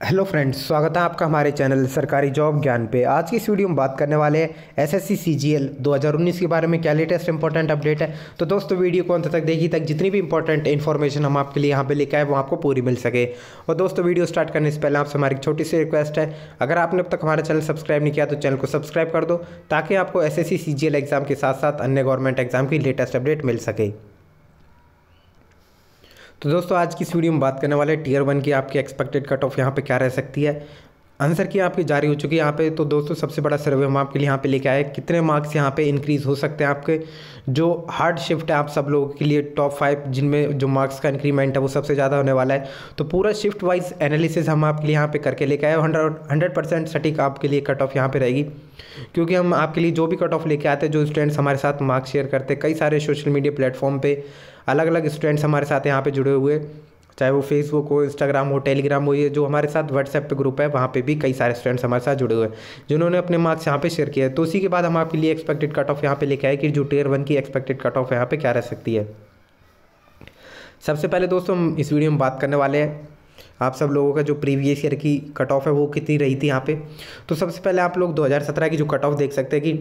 Hello friends, स्वागत है आपका हमारे चैनल सरकारी जॉब ज्ञान पे। आज की इस वीडियो में बात करने वाले हैं एसएससी सीजीएल 2019 के बारे में। क्या लेटेस्ट इंपॉर्टेंट अपडेट है? तो दोस्तों, वीडियो को अंत तक देखिए, तक जितनी भी इंपॉर्टेंट इन्फॉर्मेशन हम आपके लिए यहाँ पे लेकर आए वो आपको पूरी मिल सके। और दोस्तों, वीडियो स्टार्ट करने से पहले आपसे हमारी छोटी सी रिक्वेस्ट है, अगर आपने अब तक हमारा चैनल सब्सक्राइब नहीं किया तो चैनल को सब्सक्राइब कर दो, ताकि आपको एस एस एग्ज़ाम के साथ साथ अन्य गवर्नमेंट एग्ज़ाम की लेटेस्ट अपडेट मिल सके। तो दोस्तों, आज की इस वीडियो में बात करने वाले टीयर वन की। आपकी एक्सपेक्टेड कट ऑफ़ यहाँ पे क्या रह सकती है? आंसर की आपकी जारी हो चुकी है। यहाँ पे तो दोस्तों, सबसे बड़ा सर्वे हम आपके लिए यहाँ पे लेके आए कितने मार्क्स यहाँ पे इंक्रीज हो सकते हैं आपके? जो हार्ड शिफ्ट है आप सब लोगों के लिए टॉप फाइव जिनमें जो मार्क्स का इंक्रीमेंट है वो सबसे ज़्यादा होने वाला है। तो पूरा शिफ्ट वाइज एनालिसिस हम आपके लिए यहाँ पे करके लेके आए हंड्रेड हंड्रेड परसेंट सटीक आपके लिए कट ऑफ़ यहाँ पर रहेगी। क्योंकि हम आपके लिए जो भी कट ऑफ़ लेके आते हैं, जो स्टूडेंट्स हमारे साथ मार्क्स शेयर करते कई सारे सोशल मीडिया प्लेटफॉर्म पर अलग अलग स्टूडेंट्स हमारे साथ यहाँ पर जुड़े हुए चाहे वो फेसबुक हो इंस्टाग्राम हो टेलीग्राम हो, ये जो हमारे साथ व्हाट्सएप पे ग्रुप है, वहाँ पे भी कई सारे स्टूडेंट्स हमारे साथ जुड़े हुए हैं, जिन्होंने अपने मार्क्स यहाँ पे शेयर किए तो उसी के बाद हम आपके लिए एक्सपेक्टेड कट ऑफ़ यहाँ पे लेके आए कि जो टीयर वन की एक्सपेक्टेड कट ऑफ़ यहाँ पे क्या रह सकती है। सबसे पहले दोस्तों, हम इस वीडियो में बात करने वाले हैं। आप सब लोगों का जो प्रीवियस ईयर की कट ऑफ़ है, वो कितनी रही थी यहाँ पे? तो सबसे पहले आप लोग 2017 की जो कट ऑफ़ देख सकते हैं कि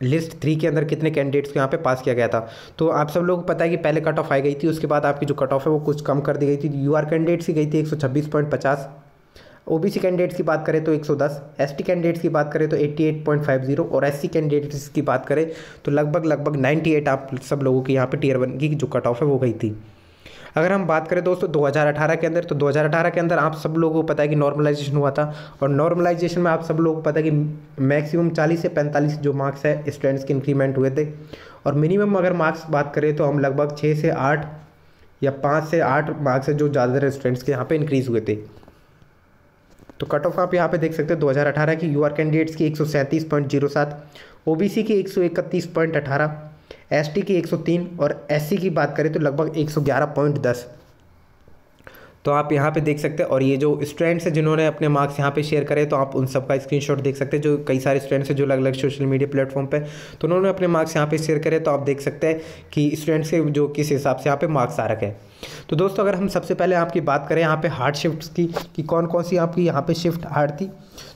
लिस्ट थ्री के अंदर कितने कैंडिडेट्स को यहाँ पे पास किया गया था। तो आप सब लोग को पता है कि पहले कट ऑफ़ आई गई थी, उसके बाद आपकी जो कट ऑफ़ है वो कुछ कम कर दी गई थी। यू आर कैंडिडेट्स की गई थी एक सौ छब्बीस पॉइंट पचास ओ बी सी कैंडिडेट्स की बात करें तो 110 एस टी कैंडिडेट्स की बात करें तो 88.50 और एस सी कैंडिडेट्स की बात करें तो लगभग लगभग 98 आप सब लोगों की यहाँ पे टीयर वन की जो कट ऑफ़ है वो गई थी। अगर हम बात करें दोस्तों 2018 के अंदर तो 2018 के अंदर आप सब लोगों को पता है कि नॉर्मलाइजेशन हुआ था। और नॉर्मलाइजेशन में आप सब लोगों को पता है कि मैक्सिमम 40 से 45 जो मार्क्स है स्टूडेंट्स के इंक्रीमेंट हुए थे। और मिनिमम अगर मार्क्स बात करें तो हम लगभग छः से आठ या पाँच से आठ मार्क्स है जो ज़्यादातर स्टूडेंट्स के यहाँ पर इंक्रीज़ हुए थे। तो कट ऑफ़ आप यहाँ पे देख सकते हैं 2018 की यू आर कैंडिडेट्स की एक सौ सैंतीस पॉइंट ज़ीरो सात ओ की एक सौ इकतीस पॉइंट अठारह एस टी की 103 और एस सी की बात करें तो लगभग 111.10 तो आप यहाँ पे देख सकते हैं और ये जो स्टूडेंट्स हैं जिन्होंने अपने मार्क्स यहाँ पे शेयर करे तो आप उन सब का स्क्रीनशॉट देख सकते हैं, जो कई सारे स्टूडेंट्स हैं जो अलग अलग सोशल मीडिया प्लेटफॉर्म पे। तो उन्होंने अपने मार्क्स यहाँ पे शेयर करे तो आप देख सकते हैं कि स्टूडेंट्स के जो किस हिसाब से यहाँ पे मार्क्स आ रखे हैं। तो दोस्तों, अगर हम सबसे पहले आपकी बात करें यहाँ पे हार्ड शिफ्ट की, कि कौन कौन सी आपकी यहाँ पे शिफ्ट हार्ड थी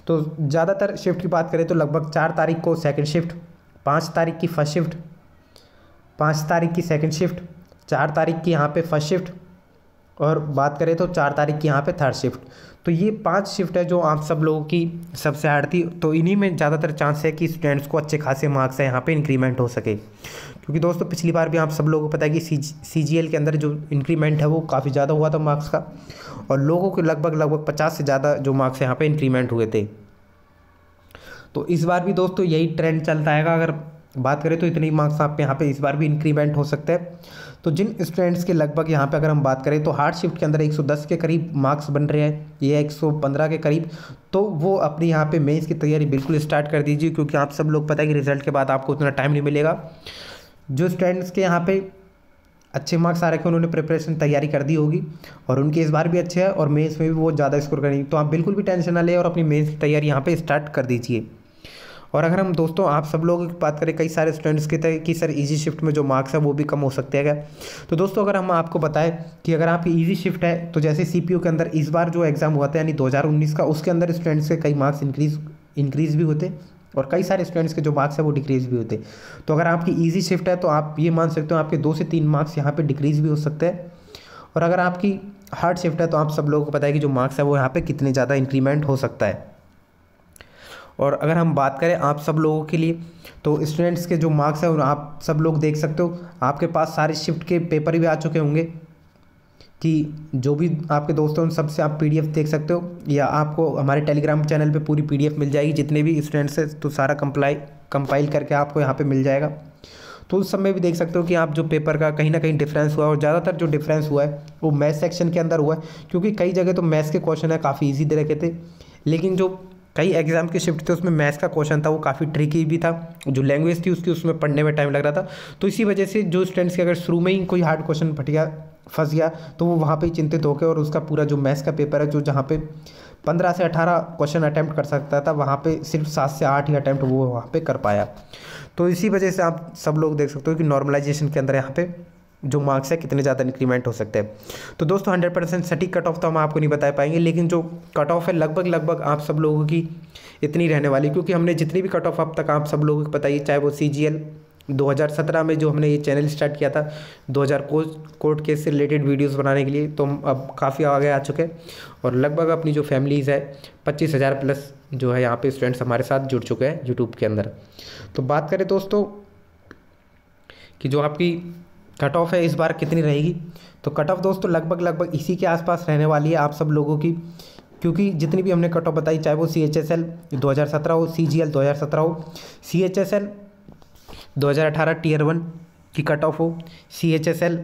तो ज़्यादातर शिफ्ट की बात करें तो लगभग चार तारीख को सेकेंड शिफ्ट, पाँच तारीख की फ़र्स्ट शिफ्ट पाँच तारीख की सेकंड शिफ्ट चार तारीख की यहाँ पे फ़र्स्ट शिफ्ट और बात करें तो चार तारीख की यहाँ पे थर्ड शिफ्ट तो ये पाँच शिफ्ट है जो आप सब लोगों की सबसे हार्ड थी। तो इन्हीं में ज़्यादातर चांस है कि स्टूडेंट्स को अच्छे खासे मार्क्स है, यहाँ पे इंक्रीमेंट हो सके। क्योंकि दोस्तों, पिछली बार भी आप सब लोगों को पता है कि सी सी जी एल के अंदर जो इंक्रीमेंट है वो काफ़ी ज़्यादा हुआ था मार्क्स का और लोगों के लगभग लगभग पचास से ज़्यादा जो मार्क्स यहाँ पर इंक्रीमेंट हुए थे। तो इस बार भी दोस्तों यही ट्रेंड चलता है अगर बात करें तो इतने मार्क्स आप यहाँ पे इस बार भी इंक्रीमेंट हो सकते हैं। तो जिन स्टूडेंट्स के लगभग यहाँ पे अगर हम बात करें तो हार्ड शिफ्ट के अंदर 110 के करीब मार्क्स बन रहे हैं, ये 115 के करीब। तो वो अपनी यहाँ पे मेंस की तैयारी बिल्कुल स्टार्ट कर दीजिए, क्योंकि आप सब लोग पता है कि रिज़ल्ट के बाद आपको उतना टाइम नहीं मिलेगा। जो स्टूडेंट्स के यहाँ पर अच्छे मार्क्स आ रखे उन्होंने प्रिपरेशन तैयारी कर दी होगी, और उनके इस बार भी अच्छे है, और मेंस में भी वो ज़्यादा स्कोर करेंगे। तो आप बिल्कुल भी टेंशन ना लें और अपनी मेंस की तैयारी यहाँ पे स्टार्ट कर दीजिए। और अगर हम दोस्तों, आप सब लोगों की बात करें, कई सारे स्टूडेंट्स के थे कि सर इजी शिफ्ट में जो मार्क्स है, वो भी कम हो सकते हैं तो दोस्तों, अगर हम आपको बताएँ कि अगर आपकी इजी शिफ्ट है तो जैसे सी के अंदर इस बार जो एग्ज़ाम हुआ था, यानी दो हज़ार उन्नीस का, उसके अंदर स्टूडेंट्स के कई मार्क्स इंक्रीज इंक्रीज़ भी होते और कई सारे स्टूडेंट्स के जो मार्क्स है, वो डिक्रीज़ भी होते। तो अगर आपकी ईजी शिफ्ट है तो आप ये मान सकते हो, आपके दो से तीन मार्क्स यहाँ पर डिक्रीज़ भी हो सकते हैं। और अगर आपकी हार्ड शिफ्ट है तो आप सब लोगों को पता है कि जो मार्क्स है, वो यहाँ पे कितने ज़्यादा इंक्रीमेंट हो सकता है। और अगर हम बात करें आप सब लोगों के लिए तो स्टूडेंट्स के जो मार्क्स हैं आप सब लोग देख सकते हो, आपके पास सारे शिफ्ट के पेपर भी आ चुके होंगे कि जो भी आपके दोस्तों उन सबसे आप पीडीएफ देख सकते हो, या आपको हमारे टेलीग्राम चैनल पे पूरी पीडीएफ मिल जाएगी, जितने भी स्टूडेंट्स हैं तो सारा कंप्लाई कंपाइल करके आपको यहाँ पे मिल जाएगा। तो उस समय भी देख सकते हो कि आप जो पेपर का कहीं ना कहीं डिफरेंस हुआ और ज़्यादातर जो डिफरेंस हुआ है, वो मैथ सेक्शन के अंदर हुआ है, क्योंकि कई जगह तो मैथ्स के क्वेश्चन है, काफ़ी ईजी दे रखे थे लेकिन जो कई एग्ज़ाम के शिफ्ट थे, उसमें मैथ्स का क्वेश्चन था, वो काफ़ी ट्रिकी भी था, जो लैंग्वेज थी उसकी, उसमें पढ़ने में टाइम लग रहा था। तो इसी वजह से जो स्टूडेंट्स के अगर शुरू में ही कोई हार्ड क्वेश्चन फट गया, फंस गया तो वो वहाँ पे चिंतित होकर और उसका पूरा जो मैथ्स का पेपर है, जो जहाँ पे पंद्रह से अठारह क्वेश्चन अटैम्प्ट कर सकता था, वहाँ पे सिर्फ़ सात से आठ ही अटैम्प्ट वो वहाँ पे कर पाया। तो इसी वजह से आप सब लोग देख सकते हो कि नॉर्मलाइजेशन के अंदर यहाँ पे जो मार्क्स है, कितने ज़्यादा इंक्रीमेंट हो सकते हैं। तो दोस्तों हंड्रेड परसेंट सटीक कट ऑफ़ तो हम आपको नहीं बता पाएँगे, लेकिन जो कट ऑफ़ है, लगभग लगभग आप सब लोगों की इतनी रहने वाली, क्योंकि हमने जितनी भी कट ऑफ़ अब तक आप सब लोगों को बताइए चाहे वो सीजीएल 2017 में जो हमने ये चैनल स्टार्ट किया था 2000 कोर्ट केस से रिलेटेड वीडियोस बनाने के लिए तो हम अब काफ़ी आगे आ चुके हैं। और लगभग अपनी जो फैमिलीज़ है, पच्चीस हज़ार प्लस जो है यहाँ पे स्टूडेंट्स हमारे साथ जुड़ चुके हैं यूट्यूब के अंदर। तो बात करें दोस्तों, कि जो आपकी कट ऑफ़ है इस बार कितनी रहेगी? तो कट ऑफ़ दोस्तों लगभग लगभग इसी के आसपास रहने वाली है आप सब लोगों की। क्योंकि जितनी भी हमने कट ऑफ़ बताई, चाहे वो सी एच एस एल दो हज़ार सत्रह हो सी जी एल दो हज़ार सत्रह हो सी एच एस एल दो हज़ार अठारह टीयर वन की कट ऑफ़ हो C H S L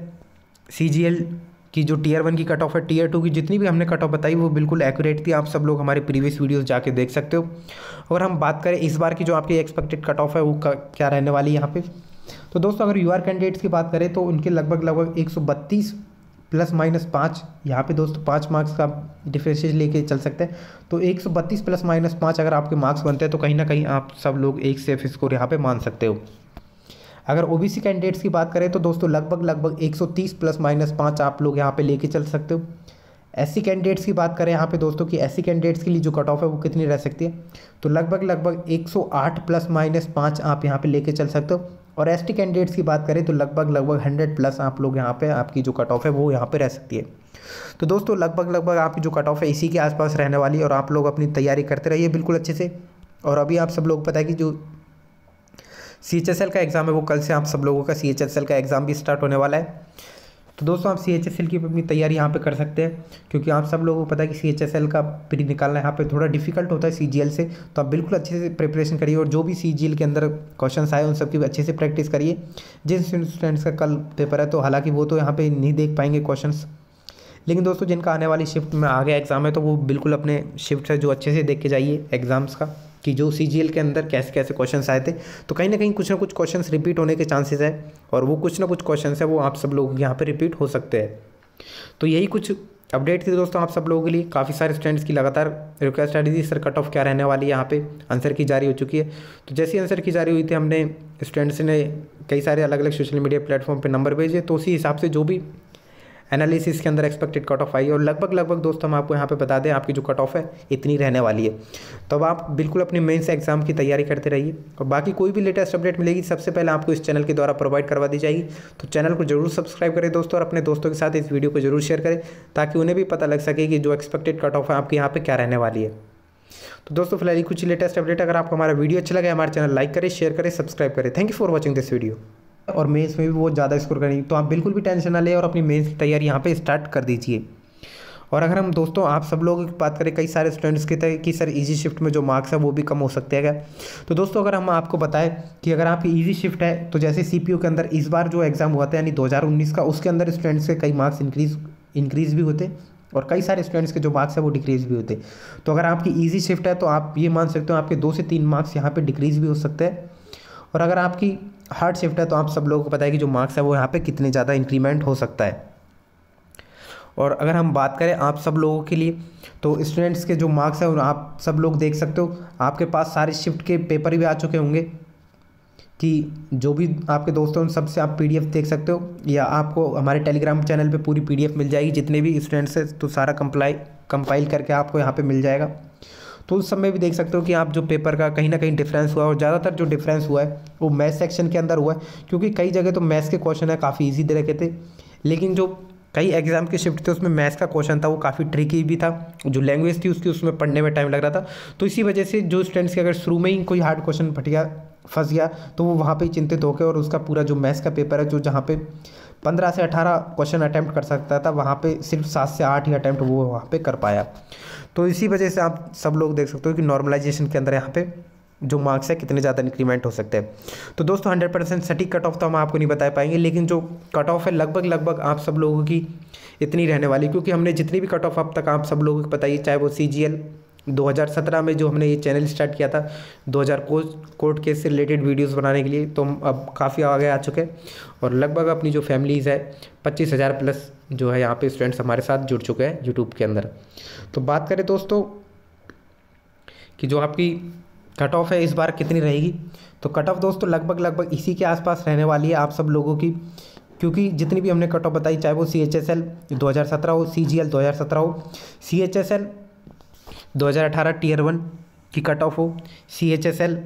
C G L की जो टीयर वन की कट ऑफ़ है टीयर टू की जितनी भी हमने कट ऑफ़ बताई, वो बिल्कुल एक्यूरेट थी। आप सब लोग हमारे प्रीवियस वीडियोस जाके देख सकते हो। और हम बात करें इस बार की जो आपकी एक्सपेक्टेड कट ऑफ़ है, वो क्या रहने वाली है यहाँ पे? तो दोस्तों, अगर यू आर कैंडिडेट्स की बात करें तो उनके लगभग लगभग एक सौ बत्तीस प्लस माइनस पाँच, यहाँ पे दोस्तों पाँच मार्क्स का डिफ्रेंशिएट लेके चल सकते हैं। तो एक सौ बत्तीस प्लस माइनस पाँच अगर आपके मार्क्स बनते हैं तो कहीं ना कहीं आप सब लोग एक सेफ़ स्कोर यहाँ पे मान सकते हो। अगर ओबीसी कैंडिडेट्स की बात करें तो दोस्तों लगभग लगभग 130 प्लस माइनस पाँच आप लोग यहाँ पे लेके चल सकते हो। एस कैंडिडेट्स की बात करें यहाँ पे दोस्तों, कि एस कैंडिडेट्स के लिए जो कट ऑफ़ है वो कितनी रह सकती है? तो लगभग लगभग 108 प्लस माइनस पाँच आप यहाँ पे लेके चल सकते हो। और एस टी कैंडिडेट्स की बात करें तो लगभग लगभग हंड्रेड प्लस आप लोग यहाँ पर आपकी जो कट ऑफ़ है वो यहाँ पर रह सकती है। तो दोस्तों, लगभग लगभग आपकी जो कट ऑफ़ है इसी के आसपास रहने वाली और आप लोग अपनी तैयारी करते रहिए बिल्कुल अच्छे से। और अभी आप सब लोग पता है कि जो सी एच एस एल का एग्ज़ाम है वो कल से आप सब लोगों का सी एच एस एल का एग्ज़ाम भी स्टार्ट होने वाला है। तो दोस्तों आप सी एच एस एल की अपनी तैयारी यहाँ पे कर सकते हैं, क्योंकि आप सब लोगों को पता है कि सी एच एस एल का प्री निकालना यहाँ पे थोड़ा डिफ़िकल्ट होता है सी जी एल से तो आप बिल्कुल अच्छे से प्रिपरेशन करिए और जो भी सी जी एल के अंदर क्वेश्चन आए उन सबकी अच्छे से प्रैक्टिस करिए। जिन स्टूडेंट्स का कल पेपर है तो हालाँकि वो तो यहाँ पर नहीं देख पाएँगे क्वेश्चन लेकिन दोस्तों जिनका आने वाली शिफ्ट में आगे एग्ज़ाम है तो वो बिल्कुल अपने शिफ्ट से जो अच्छे से देख के जाइए एग्ज़ाम्स का। कि जो सीजीएल के अंदर कैसे कैसे क्वेश्चंस आए थे तो कहीं ना कहीं कुछ ना कुछ क्वेश्चंस रिपीट होने के चांसेस है और वो कुछ ना कुछ क्वेश्चंस है, वो आप सब लोग यहाँ पर रिपीट हो सकते हैं। तो यही कुछ अपडेट थी दोस्तों आप सब लोगों के लिए। काफ़ी सारे स्टूडेंट्स की लगातार रिक्वेस्ट आ रही थी सर कट ऑफ़ क्या रहने वाली है यहाँ पे? आंसर की जारी हो चुकी है। तो जैसी आंसर की जारी हुई थी, हमने स्टूडेंट्स ने कई सारे अलग अलग सोशल मीडिया प्लेटफॉर्म पे नंबर भेजे तो उसी हिसाब से जो भी एनालिसिस के अंदर एक्सपेक्टेड कट ऑफ़ आई। और लगभग लगभग दोस्तों हम आपको यहाँ पे बता दें, आपकी जो कट ऑफ़ है, इतनी रहने वाली है। तो अब आप बिल्कुल अपने मेंस एग्ज़ाम की तैयारी करते रहिए। और बाकी कोई भी लेटेस्ट अपडेट मिलेगी, सबसे पहले आपको इस चैनल के द्वारा प्रोवाइड करवा दी जाएगी। तो चैनल को ज़रूर सब्सक्राइब करें दोस्तों और अपने दोस्तों के साथ इस वीडियो को ज़रूर शेयर करें, ताकि उन्हें भी पता लग सके कि जो एक्सपेक्टेड कट ऑफ़ है, आपके यहाँ पर क्या रहने वाली है। तो दोस्तों, फ़िलहाल कुछ लेटेस्ट अपडेट अगर आपको हमारा वीडियो अच्छा लगे हमारे चैनल लाइक करें शेयर करें सब्सक्राइब करें। Thank you for watching this video और मेंस में भी बहुत ज़्यादा स्कोर करेंगे। तो आप बिल्कुल भी टेंशन ना लें और अपनी मेंस की तैयारी यहाँ पे स्टार्ट कर दीजिए। और अगर हम दोस्तों, आप सब लोगों की बात करें, कई सारे स्टूडेंट्स की तरह, कि सर इजी शिफ्ट में जो मार्क्स है, वो भी कम हो सकते हैं। क्या तो दोस्तों, अगर हम आपको बताएँ कि अगर आपकी इजी शिफ्ट है तो जैसे सी के अंदर इस बार जो एग्ज़ाम हुआ था, यानी दो हज़ार उन्नीस का, उसके अंदर स्टूडेंट्स के कई मार्क्स इंक्रीज इंक्रीज़ भी होते और कई सारे स्टूडेंट्स के जो मार्क्स है, वो डिक्रीज़ भी होते। तो अगर आपकी ईजी शिफ्ट है तो आप ये मान सकते हो, आपके दो से तीन मार्क्स यहाँ पर डिक्रीज़ भी हो सकते हैं। और अगर आपकी हार्ड शिफ्ट है तो आप सब लोगों को पता है कि जो मार्क्स है वो यहाँ पे कितने ज़्यादा इंक्रीमेंट हो सकता है। और अगर हम बात करें आप सब लोगों के लिए तो स्टूडेंट्स के जो मार्क्स हैं, आप सब लोग देख सकते हो, आपके पास सारे शिफ्ट के पेपर भी आ चुके होंगे कि जो भी आपके दोस्त हैं, उन सबसे आप पीडीएफ देख सकते हो, या आपको हमारे टेलीग्राम चैनल पे पूरी पीडीएफ मिल जाएगी, जितने भी स्टूडेंट्स हैं तो सारा कंप्लाई कंपाइल करके आपको यहाँ पे मिल जाएगा। तो उस समय भी देख सकते हो कि आप जो पेपर का कहीं ना कहीं डिफरेंस हुआ और ज़्यादातर जो डिफरेंस हुआ है, वो मैथ सेक्शन के अंदर हुआ है, क्योंकि कई जगह तो मैथ्स के क्वेश्चन है, काफ़ी ईजी दे रखे थे। लेकिन जो कई एग्ज़ाम के शिफ्ट थे, उसमें मैथ्स का क्वेश्चन था, वो काफ़ी ट्रिकी भी था। जो लैंग्वेज थी, उसकी उसमें पढ़ने में टाइम लग रहा था। तो इसी वजह से जो स्टूडेंट्स के अगर शुरू में ही कोई हार्ड क्वेश्चन फट गया, फंस गया तो वो वहाँ पे चिंतित होकर और उसका पूरा जो मैथ्स का पेपर है, जो जहाँ पे पंद्रह से अठारह क्वेश्चन अटैम्प्ट कर सकता था, वहाँ पे सिर्फ़ सात से आठ ही अटैम्प्ट वो वहाँ पे कर पाया। तो इसी वजह से आप सब लोग देख सकते हो कि नॉर्मलाइजेशन के अंदर यहाँ पे जो मार्क्स है कितने ज़्यादा इंक्रीमेंट हो सकते हैं। तो दोस्तों हंड्रेड परसेंट सटीक कट ऑफ़ तो हम आपको नहीं बता पाएँगे, लेकिन जो कट ऑफ़ है लगभग लगभग आप सब लोगों की इतनी रहने वाली क्योंकि हमने जितनी भी कट ऑफ़ अब तक आप सब लोगों को बताइए चाहे वो सीजीएल 2017 में जो हमने ये चैनल स्टार्ट किया था 2000 कोर्ट कोर्ट केस से रिलेटेड वीडियोस बनाने के लिए तो हम अब काफ़ी आगे आ चुके हैं। और लगभग अपनी जो फैमिलीज़ है, पच्चीस हज़ार प्लस जो है यहाँ पे स्टूडेंट्स हमारे साथ जुड़ चुके हैं यूट्यूब के अंदर। तो बात करें दोस्तों, कि जो आपकी कट ऑफ़ है इस बार कितनी रहेगी? तो कट ऑफ़ दोस्तों लगभग लगभग इसी के आसपास रहने वाली है आप सब लोगों की, क्योंकि जितनी भी हमने कट ऑफ़ बताई, चाहे वो सी एच एस एल दो हज़ार सत्रह हो सी जी एल दो हज़ार सत्रह हो C H S L 2018 tier one की कट ऑफ़ हो सी एच एस एल